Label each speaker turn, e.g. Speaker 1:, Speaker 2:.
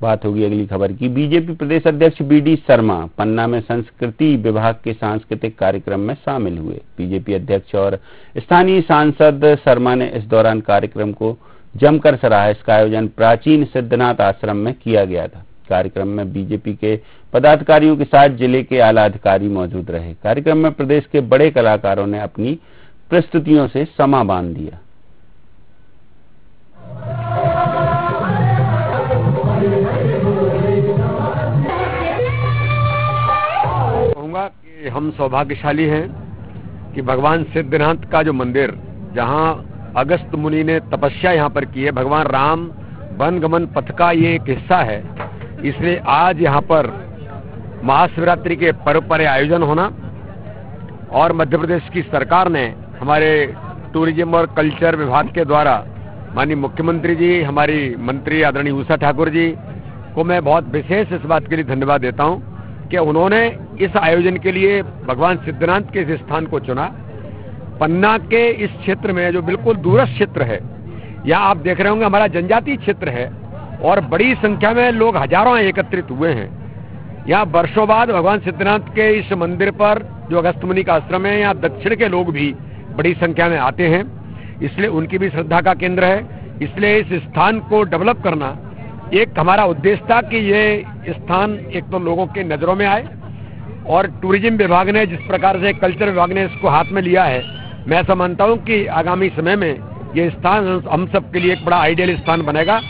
Speaker 1: बात होगी अगली खबर की। बीजेपी प्रदेश अध्यक्ष बी डी शर्मा पन्ना में संस्कृति विभाग के सांस्कृतिक कार्यक्रम में शामिल हुए। बीजेपी अध्यक्ष और स्थानीय सांसद शर्मा ने इस दौरान कार्यक्रम को जमकर सराहा। इसका आयोजन प्राचीन सिद्धनाथ आश्रम में किया गया था। कार्यक्रम में बीजेपी के पदाधिकारियों के साथ ज़िले के आला अधिकारी मौजूद रहे। कार्यक्रम में प्रदेश के बड़े कलाकारों ने अपनी प्रस्तुतियों से समा बाँध दिया।
Speaker 2: हम सौभाग्यशाली हैं कि भगवान सिद्धनाथ का जो मंदिर, जहाँ अगस्त मुनि ने तपस्या यहाँ पर की है, भगवान राम वन गमन पथ का ये एक हिस्सा है। इसलिए आज यहाँ पर महाशिवरात्रि के पर्व पर आयोजन होना और मध्य प्रदेश की सरकार ने हमारे टूरिज़्म और कल्चर विभाग के द्वारा, माननीय मुख्यमंत्री जी, हमारी मंत्री आदरणीय उषा ठाकुर जी को मैं बहुत विशेष इस बात के लिए धन्यवाद देता हूँ। कि उन्होंने इस आयोजन के लिए भगवान सिद्धनाथ के इस स्थान को चुना। पन्ना के इस क्षेत्र में जो बिल्कुल दूरस्थ क्षेत्र है, यहाँ आप देख रहे होंगे हमारा जनजातीय क्षेत्र है और बड़ी संख्या में लोग हज़ारों एकत्रित हुए हैं। यहाँ वर्षों बाद भगवान सिद्धनाथ के इस मंदिर पर जो अगस्त मुनि का आश्रम है, यहाँ दक्षिण के लोग भी बड़ी संख्या में आते हैं। इसलिए उनकी भी श्रद्धा का केंद्र है। इसलिए इस स्थान को डेवलप करना एक हमारा उद्देश्य था कि ये स्थान एक तो लोगों के नज़रों में आए और टूरिज़्म विभाग ने जिस प्रकार से कल्चर विभाग ने इसको हाथ में लिया है, मैं ऐसा मानता हूँ कि आगामी समय में ये स्थान हम सब के लिए एक बड़ा आइडियल स्थान बनेगा।